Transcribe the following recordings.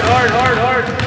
hard, hard, hard, hard.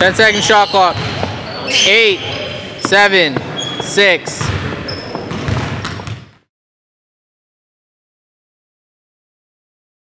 10 second shot clock. Eight, seven, six,